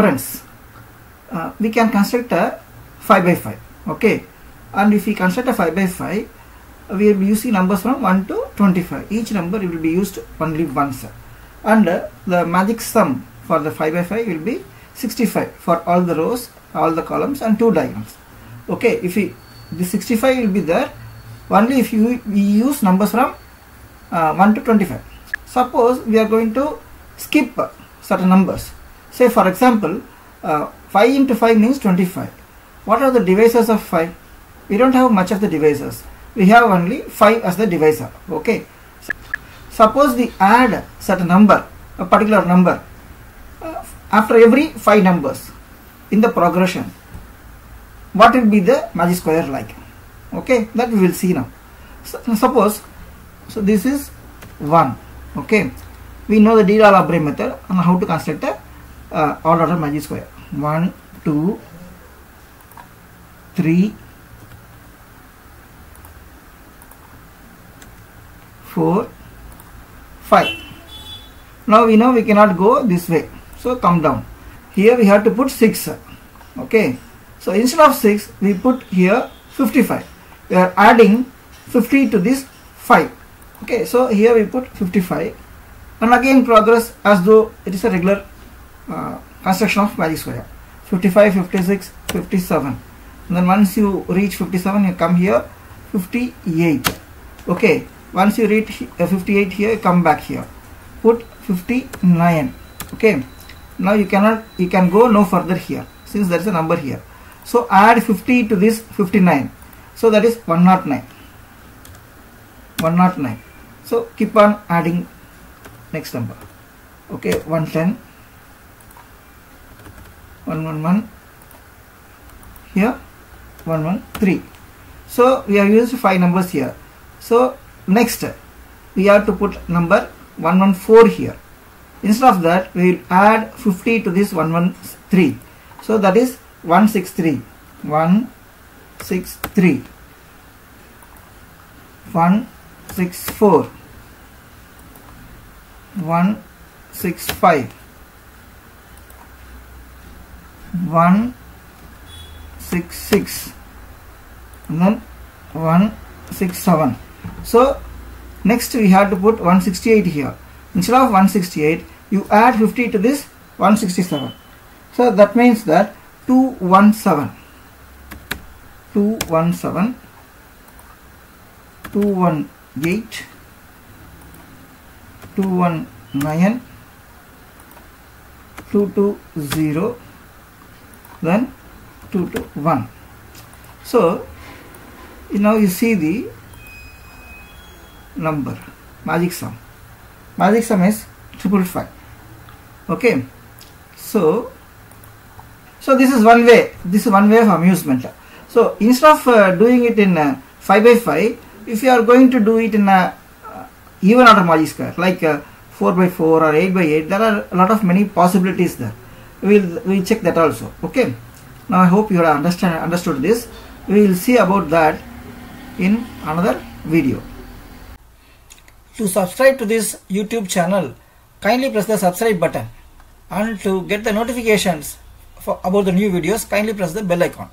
friends. Uh, we can construct a 5 by 5 okay? And if we construct a 5 by 5 we will be using numbers from 1 to 25 each number will be used only once. And uh, the magic sum for the 5 by 5 will be 65 for all the rows all the columns and two diagonals okay? If we the 65 will be there only if you we use numbers from uh, 1 to 25 suppose we are going to skip certain numbers say for example uh, 5 into 5 means 25 what are the divisors of 5 we don't have much of the divisors. We have only 5 as the divisor okay? Suppose we add certain number a particular number uh, after every 5 numbers in the progression what will be the magic square like? Okay that we will see now. So, suppose so this is 1 okay? We know the De-Lally method and how to construct a uh, odd order magic square. 1 2 3 4 5 now we know we cannot go this way. So come down. Here we have to put 6 okay. So instead of 6 we put here 55 we are adding 50 to this 5 okay. So here we put 55 and again progress as though it is a regular uh, construction of magic square. 55 56 57 and then once you reach 57 you come here 58 okay once you reach uh, 58 here come back here. Put 59 okay now you cannot you can go no further here since there is a number here. So add 50 to this 59 so that is 109 109 so keep on adding next number. Okay 110 111 here 113 so we have used five numbers here. So next we have to put number 114 here. Instead of that we will add 50 to this 113 so that is 163 163 164 165 166 and then 167 so next we have to put 168 here. Instead of 168 you add 50 to this 167 so that means that 217 217 218 219 220 then two to one. so now you see the number magic sum. Magic sum is triple five. Okay? So so this is one way this is one way of amusement. So instead of uh, doing it in uh, 5 by 5 if you are going to do it in a uh, even order magic square like uh, 4 by 4 or 8 by 8 there are a lot of many possibilities there we'll we'll check that also okay? Now i hope you have understand understood this. We will see about that in another video. To subscribe to this youtube channel kindly press the subscribe button. And to get the notifications for about the new videos kindly press the bell icon